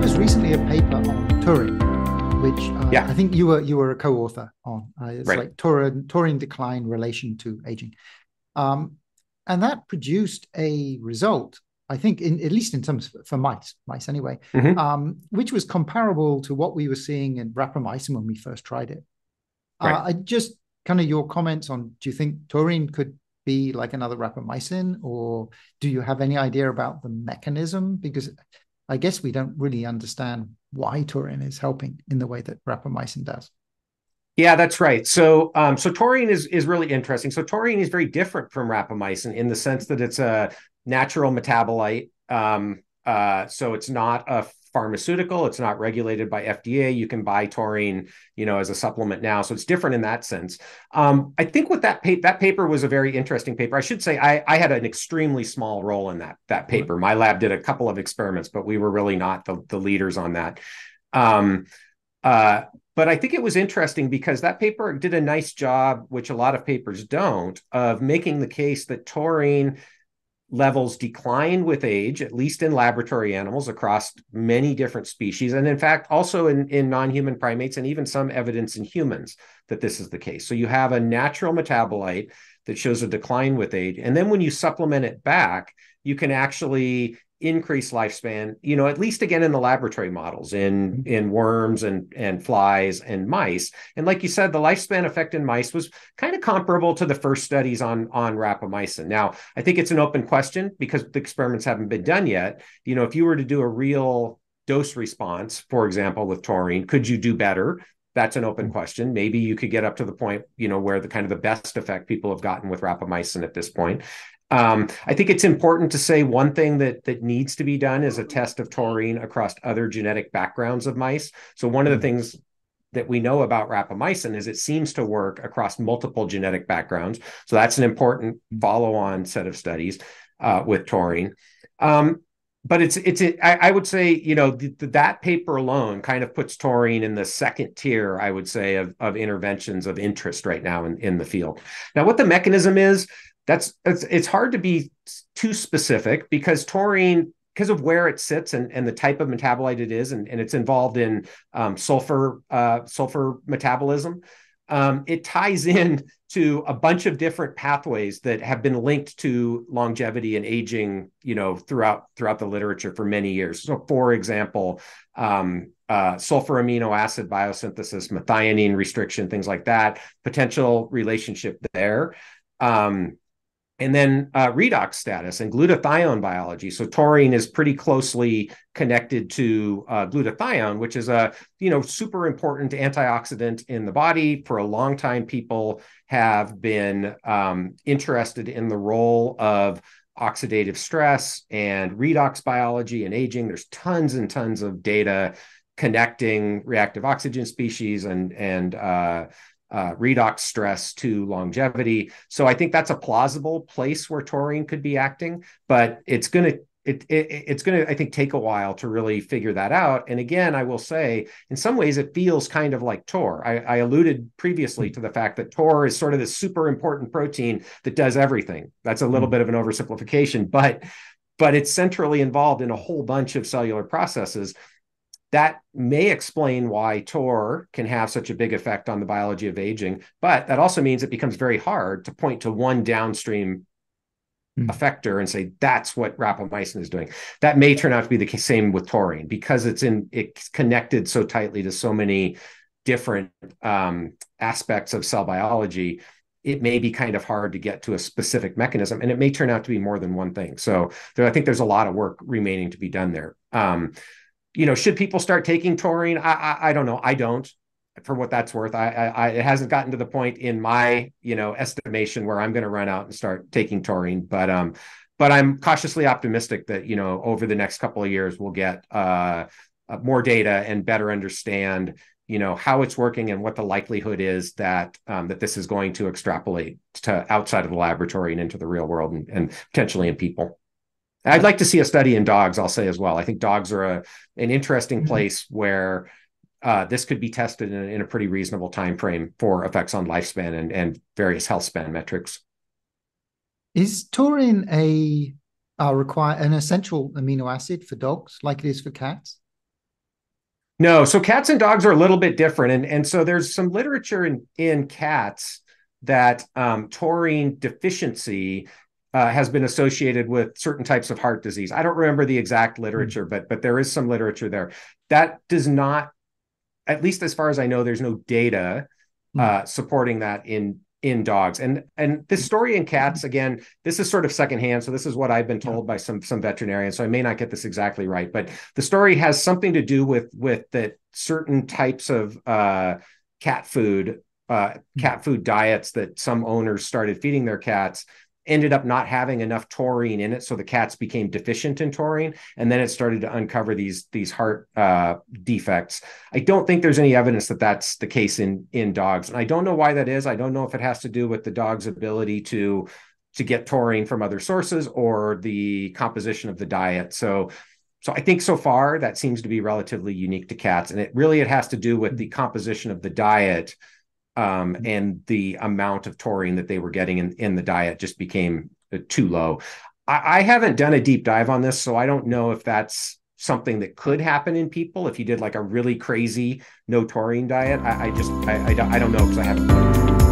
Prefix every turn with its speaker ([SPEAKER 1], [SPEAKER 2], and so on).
[SPEAKER 1] was recently a paper on taurine, which uh, yeah. I think you were you were a co-author on. Uh, it's right. like taurine, taurine decline relation to aging, um, and that produced a result. I think, in at least in terms of, for mice, mice anyway, mm-hmm. um, which was comparable to what we were seeing in rapamycin when we first tried it. Right. Uh, I just kind of your comments on: Do you think taurine could be like another rapamycin, or do you have any idea about the mechanism? Because I guess we don't really understand why taurine is helping in the way that rapamycin does.
[SPEAKER 2] Yeah, that's right. So, um, so taurine is is really interesting. So, taurine is very different from rapamycin in the sense that it's a natural metabolite. Um, uh, so, it's not a pharmaceutical. It's not regulated by FDA. You can buy taurine, you know, as a supplement now. So it's different in that sense. Um, I think what that pa- that paper was a very interesting paper. I should say I, I had an extremely small role in that that paper. My lab did a couple of experiments, but we were really not the, the leaders on that. Um, uh, but I think it was interesting because that paper did a nice job, which a lot of papers don't, of making the case that taurine levels decline with age, at least in laboratory animals across many different species. And in fact, also in, in non human primates, and even some evidence in humans that this is the case. So you have a natural metabolite that shows a decline with age. And then when you supplement it back, you can actually increase lifespan you know at least again in the laboratory models in mm-hmm. in worms and and flies and mice. And like you said the lifespan effect in mice was kind of comparable to the first studies on on rapamycin. Now i think it's an open question because the experiments haven't been done yet. You know if you were to do a real dose response for example with taurine could you do better that's an open question. Maybe you could get up to the point, you know, where the kind of the best effect people have gotten with rapamycin at this point. Um, I think it's important to say one thing that that needs to be done is a test of taurine across other genetic backgrounds of mice. So one of the hmm. things that we know about rapamycin is it seems to work across multiple genetic backgrounds. So that's an important follow-on set of studies uh, with taurine. Um, but it's it's it, I, I, would say you know th- th- that paper alone kind of puts taurine in the second tier I would say of, of interventions of interest right now in, in the field. Now what the mechanism is that's it's, it's hard to be too specific because taurine because of where it sits and, and the type of metabolite it is and, and it's involved in um, sulfur uh, sulfur metabolism um, it ties in to a bunch of different pathways that have been linked to longevity and aging you know throughout throughout the literature for many years. So for example um, uh, sulfur amino acid biosynthesis methionine restriction things like that potential relationship there. Um, and then uh, redox status and glutathione biology. So taurine is pretty closely connected to uh, glutathione, which is a you know super important antioxidant in the body. For a long time, people have been um, interested in the role of oxidative stress and redox biology and aging. There's tons and tons of data connecting reactive oxygen species and and uh, uh, redox stress to longevity. So I think that's a plausible place where taurine could be acting, but it's going to it, it, it's going to i think take a while to really figure that out. And again i will say in some ways it feels kind of like TOR. I, I, alluded previously to the fact that TOR is sort of this super important protein that does everything. That's a little mm-hmm. bit of an oversimplification but but it's centrally involved in a whole bunch of cellular processes that may explain why TOR can have such a big effect on the biology of aging, but that also means it becomes very hard to point to one downstream mm. effector and say that's what rapamycin is doing. That may turn out to be the same with taurine because it's in it's connected so tightly to so many different um, aspects of cell biology. It may be kind of hard to get to a specific mechanism, and it may turn out to be more than one thing. So there, I think there's a lot of work remaining to be done there. Um, you know, should people start taking taurine? I, I, I don't know. I don't, for what that's worth. I, I, it hasn't gotten to the point in my, you know, estimation where I'm going to run out and start taking taurine. But, um, but I'm cautiously optimistic that you know over the next couple of years we'll get uh, uh, more data and better understand you know how it's working and what the likelihood is that um, that this is going to extrapolate to outside of the laboratory and into the real world and, and potentially in people. I'd like to see a study in dogs. I'll say as well. I think dogs are a an interesting mm-hmm. place where uh, this could be tested in, in, a pretty reasonable time frame for effects on lifespan and, and various health span metrics.
[SPEAKER 1] Is taurine a uh, require an essential amino acid for dogs like it is for cats?
[SPEAKER 2] No, so cats and dogs are a little bit different, and and so there's some literature in in cats that um, taurine deficiency uh, has been associated with certain types of heart disease. I don't remember the exact hmm. literature, mm-hmm. but but there is some literature there that does not, at least as far as I know, there's no data mm-hmm. uh, supporting that in in dogs and and this story in cats again this is sort of secondhand so this is what i've been told by some some veterinarians so i may not get this exactly right but the story has something to do with with that certain types of uh cat food uh cat food diets that some owners started feeding their cats ended up not having enough taurine in it so the cats became deficient in taurine and then it started to uncover these these heart uh, defects. I don't think there's any evidence that that's the case in in dogs and i don't know why that is. I don't know if it has to do with the dog's ability to to get taurine from other sources or the composition of the diet. So so i think so far that seems to be relatively unique to cats and it really it has to do with the composition of the diet um, mm-hmm. and the amount of taurine that they were getting in, in the diet just became uh, too low. I, I haven't done a deep dive on this, so I don't know if that's something that could happen in people if you did like a really crazy no taurine diet. I, I just I, I, don't, I don't know because I haven't.